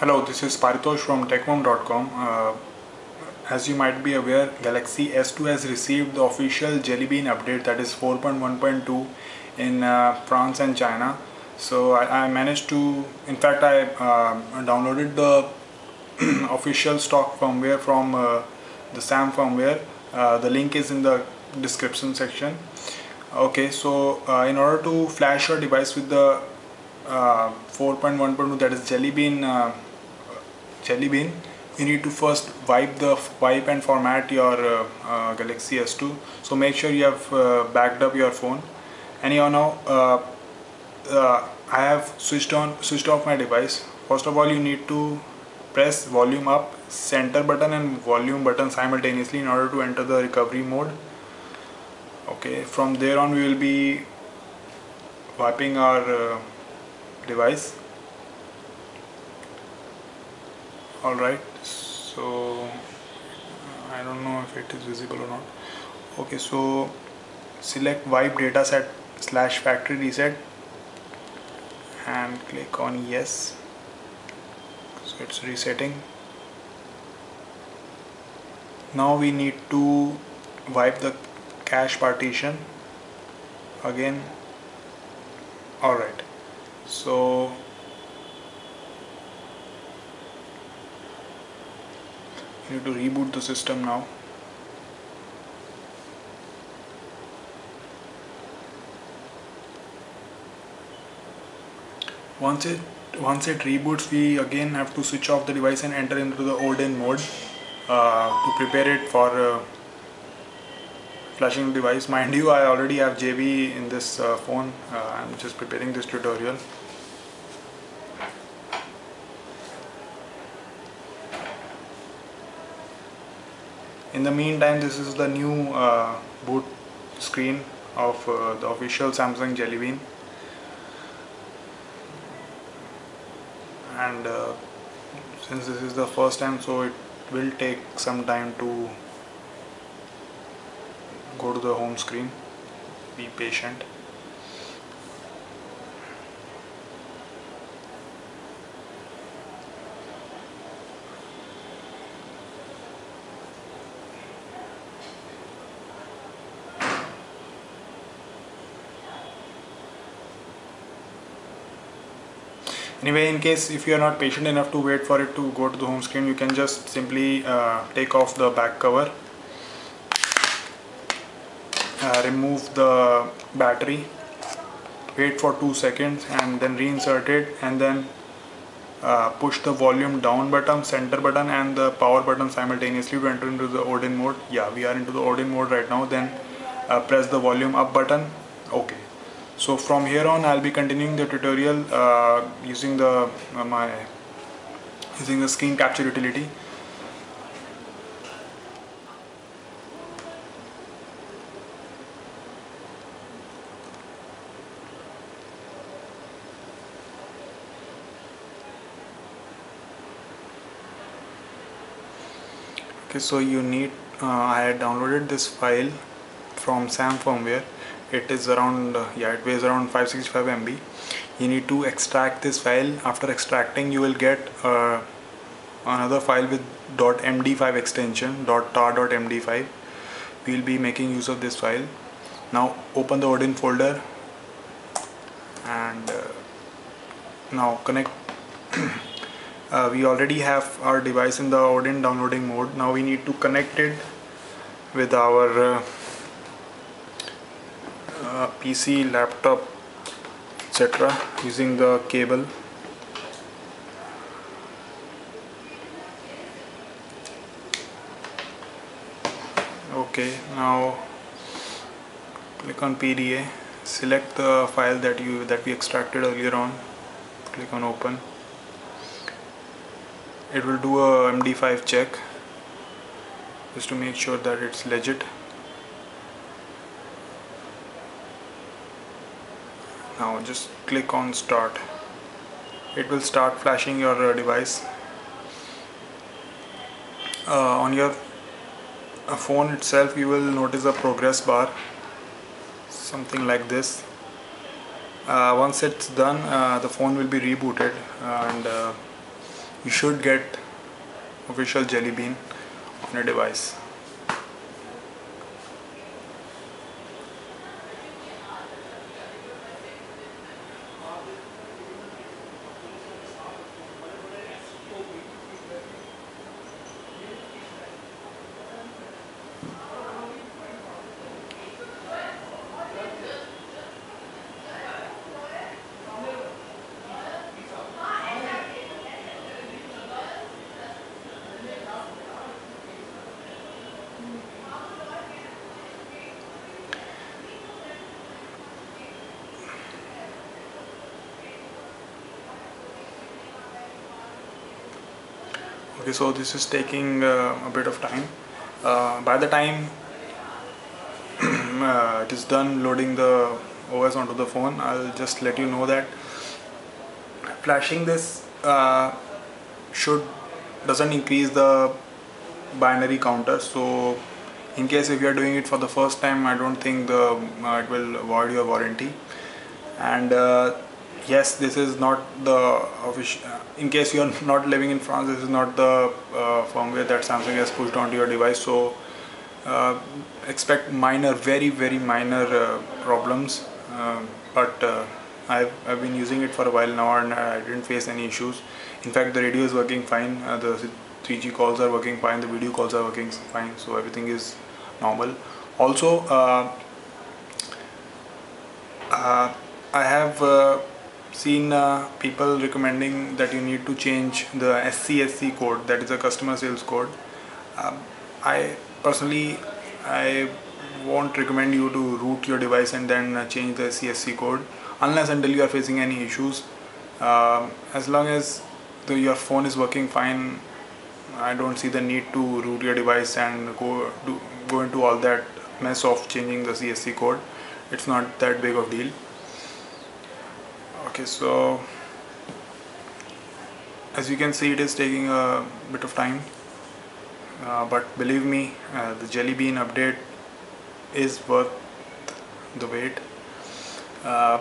Hello, this is Paritosh from TechVorm.com. Uh, as you might be aware, Galaxy S2 has received the official Jelly Bean update that is 4.1.2 in uh, France and China. So I, I, managed to, in fact, I uh, downloaded the official stock firmware from uh, the SAM firmware. Uh, the link is in the description section. Okay, so uh, in order to flash your device with the 4.1.2 that is Jelly Bean jelly bean. You need to first wipe the wipe and format your uh, uh, Galaxy S2 so make sure you have uh, backed up your phone. Anyhow now uh, uh, I have switched on switched off my device. First of all you need to press volume up center button and volume button simultaneously in order to enter the recovery mode. Okay from there on we will be wiping our uh, device alright so uh, I don't know if it is visible or not. Okay so select wipe dataset slash factory reset and click on yes. So it's resetting. Now we need to wipe the cache partition again. Alright so need to reboot the system now. Once it once it reboots we again have to switch off the device and enter into the Odin mode uh, to prepare it for uh, flashing device. Mind you I already have JB in this uh, phone. Uh, I'm just preparing this tutorial in the meantime this is the new uh, boot screen of uh, the official Samsung Jelly Bean. And uh, since this is the first time so it will take some time to go to the home screen. Be patient anyway in case if you are not patient enough to wait for it to go to the home screen you can just simply uh, take off the back cover uh, remove the battery wait for two seconds and then reinsert it and then uh, push the volume down button center button and the power button simultaneously to enter into the Odin mode. Yeah we are into the Odin mode right now. Then uh, press the volume up button. Okay so from here on I'll be continuing the tutorial uh, using the uh, my using the screen capture utility. Okay so you need uh, I had downloaded this file from SAM firmware it is around uh, yeah it weighs around 565 MB you need to extract this file. After extracting you will get uh, another file with .md5 extension .tar.md5 we will be making use of this file. Now open the Odin folder and uh, now connect. Uh, we already have our device in the Odin downloading mode. Now we need to connect it with our PC, laptop, etc. using the cable. Okay, now click on PDA, select the file that you that we extracted earlier on, click on open. It will do a MD5 check just to make sure that it's legit. Now just click on start. It will start flashing your uh, device. Uh, on your uh, phone itself you will notice a progress bar. Something like this. Uh, once it's done uh, the phone will be rebooted and uh, you should get official Jelly Bean on your device. Okay so this is taking uh, a bit of time. Uh, by the time uh, it is done loading the OS onto the phone I'll just let you know that flashing this should doesn't increase the binary counter. So in case if you are doing it for the first time I don't think the uh, it will void your warranty. And uh, yes this is not the official in case you are not living in France this is not the uh, firmware that Samsung has pushed onto your device. So uh, expect minor very very minor uh, problems. Uh, but uh, I've, I've been using it for a while now and I didn't face any issues. In fact the radio is working fine. Uh, the 3G calls are working fine. The video calls are working fine. So everything is normal. Also I have seen uh, people recommending that you need to change the SCSC code that is a customer sales code. Um, I personally I won't recommend you to root your device and then uh, change the CSC code unless until you are facing any issues. Um, as long as the, your phone is working fine I don't see the need to root your device and go do, go into all that mess of changing the CSC code. It's not that big of deal okay so as you can see it is taking a bit of time. Uh, but believe me uh, the jelly bean update is worth the wait. Uh,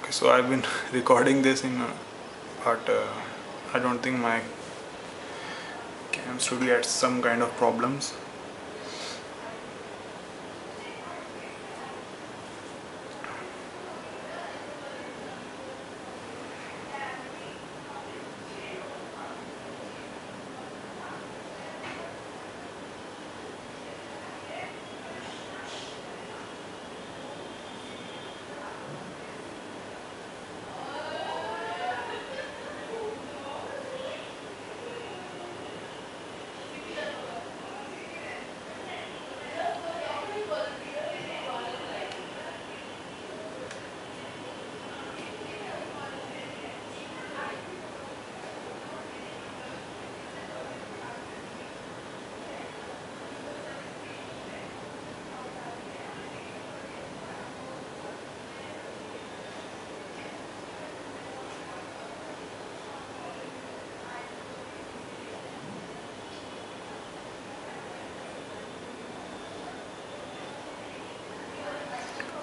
okay so I've been recording this in uh, but uh, I don't think my cam studio had some kind of problems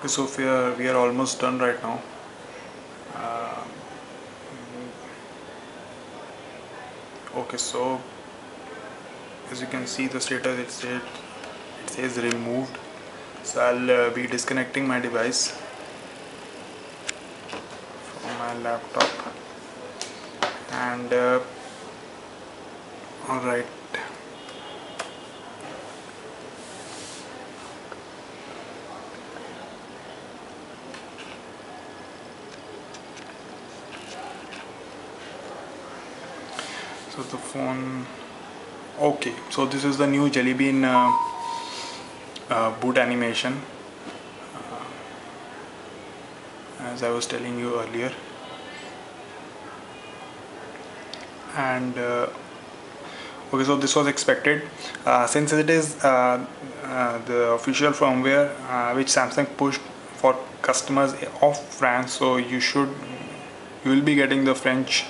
okay so we are, we are almost done right now. Uh, okay so as you can see the status it said it says removed. So I'll uh, be disconnecting my device from my laptop. And uh, alright so the phone okay so this is the new jelly bean uh, uh, boot animation. Uh, as I was telling you earlier. And uh, okay so this was expected. Uh, since it is uh, the official firmware which Samsung pushed for customers of France so you should you will be getting the French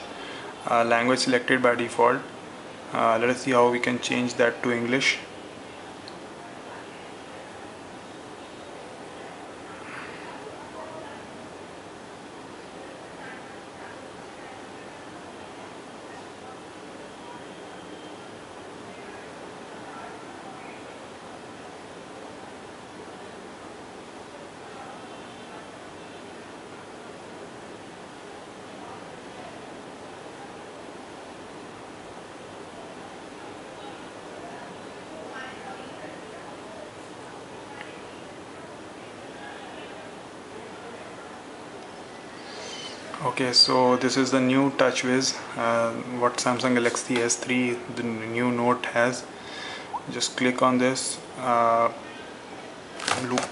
language selected by default. Uh, let us see how we can change that to English okay so this is the new TouchWiz uh, what Samsung Galaxy S3 the new note has. Just click on this uh, look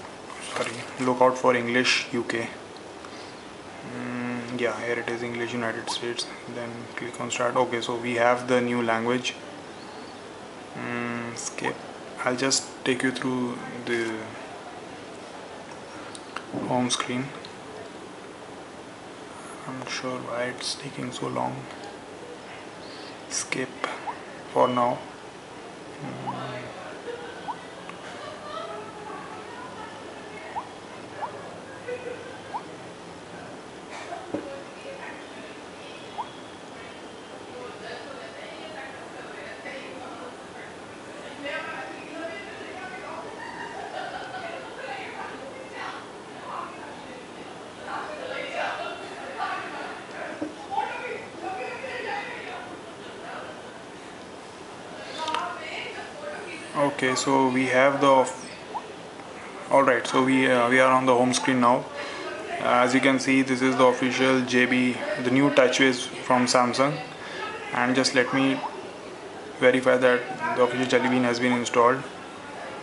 sorry look out for English UK mm, yeah here it is English United States. Then click on start. Okay so we have the new language. Mm, skip. I'll just take you through the home screen I'm not sure why it's taking so long skip for now mm. Okay so we have the all right so we uh, we are on the home screen now. Uh, as you can see this is the official JB the new TouchWiz from Samsung. And just let me verify that the official Jelly Bean has been installed.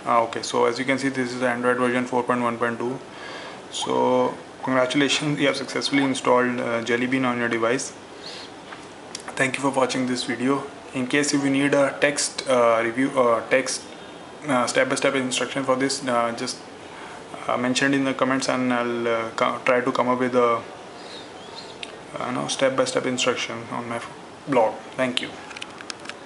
Uh, okay so as you can see this is the Android version 4.1.2 so congratulations you have successfully installed uh, Jelly Bean on your device. Thank you for watching this video in case if you need a text uh, review uh, text uh, step-by-step -step instruction for this just uh, it in the comments and I'll try to come up with a step-by-step -step instruction on my blog. Thank you